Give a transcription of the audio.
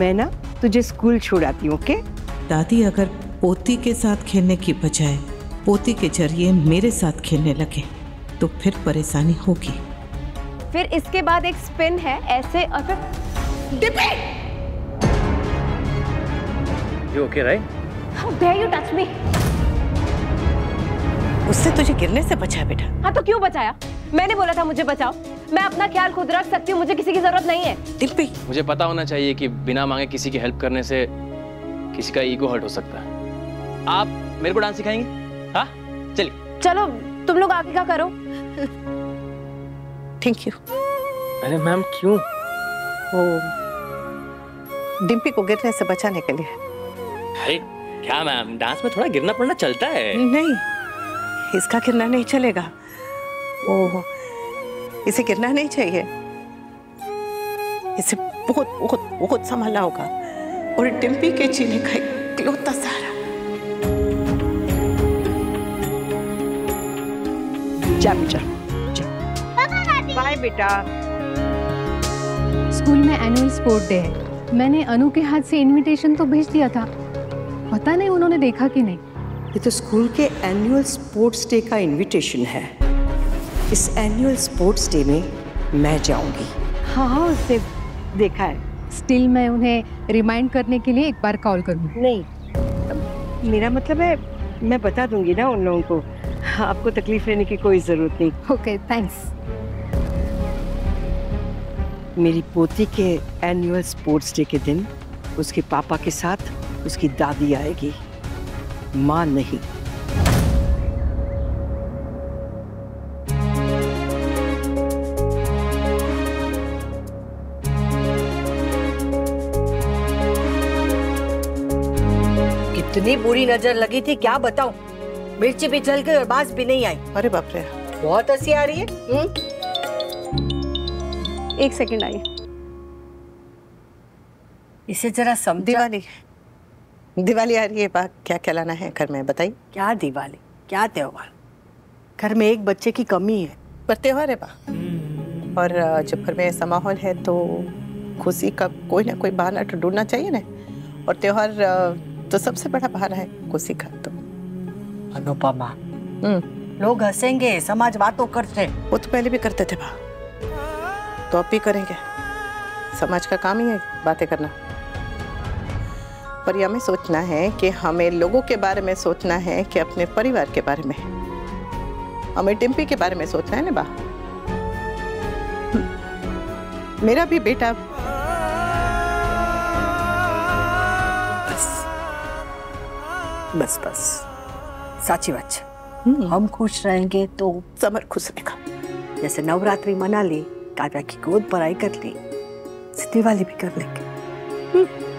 मैं ना तुझे स्कूल छोड़ाती हूँ ओके दादी अगर पोती के साथ खेलने की बजाय पोती के ज़रिए मेरे साथ खेलने लगे तो फिर परेशानी होगी। फिर इसके बाद एक स्पिन है ऐसे और फिर you okay right how dare you touch me उससे तुझे गिरने से बचा बेटा। हाँ तो क्यों बचाया? मैंने बोला था मुझे बचाओ। मैं अपना ख्याल खुद रख सकती हूँ मुझे किसी की ज़रूरत नहीं है। डिम्पी मुझे पता होना चाहिए कि बिना मांगे किसी की हेल्प करने से किसी का ईगो हर्ट हो सकता है। आप मेरे को डांस सिखाएँगे? हाँ? चलिए। चलो तुम लोग आगे का करो। थैंक यू अरे मैम क्यों? वो डिम्पी को गिरने से बचाने के लिए। अरे क्या मैम? डांस में थोड़ा गिरना पड़ना चलता है। नहीं इसका गिरना नहीं चलेगा। वो इसे गिरना नहीं चाहिए। इसे बहुत बहुत बहुत संभालना होगा। और डिम्पी के जीने का इकलौता सहारा। जा बेटा बाय बेटा। स्कूल में एनुअल स्पोर्ट डे है। मैंने अनु के हाथ से इनविटेशन तो भेज दिया था। पता नहीं उन्होंने देखा कि नहीं। ये तो स्कूल के एनुअल स्पोर्ट्स डे का इनविटेशन है। इस एनुअल स्पोर्ट्स डे में मैं जाऊँगी। हाँ हाँ उससे देखा है। स्टिल मैं उन्हें रिमाइंड करने के लिए एक बार कॉल करूँगी। नहीं मेरा मतलब है मैं बता दूँगी ना उन लोगों को। आपको तकलीफ़ लेने की कोई ज़रूरत नहीं। ओके थैंक्स मेरी पोती के एनुअल स्पोर्ट्स डे के दिन उसके पापा के साथ उसकी दादी आएगी। माँ नहीं। कितनी बुरी नज़र लगी थी क्या बताऊँ? मिर्ची भी जल गई और बाँस भी नहीं आई। अरे बाप रे। बहुत हँसी आ रही है। हम्म? एक सेकंड आइए। इसे जरा समझा। दिवाली। दिवाली आ रही है बा क्या क्या लाना है घर में बताइए। क्या दिवाली? क्या त्योहार? घर में एक बच्चे की कमी है पर त्योहार है बा और जब घर में ऐसा माहौल है तो खुशी का कोई ना कोई बहाना तो ढूंढना चाहिए ना। और त्योहार तो सबसे बड़ा बहाना है का तो। अनुपमा। हम्म। लोग हंसेंगे समाज बातों करते। वो तो पहले भी करते थे बा तो अब भी करेंगे। समाज का काम ही है बातें करना। पर हमें सोचना है कि हमें लोगों के बारे में सोचना है कि अपने परिवार के बारे में। हमें टिम्पी के बारे में सोचना है ना बा मेरा भी बेटा बस बस। साची बात हम्म, हम खुश रहेंगे तो समर खुश रहेगा। जैसे नवरात्रि मना ली काव्या की गोद पर आई कर ली सिद्धि वाली भी कर लेंगे।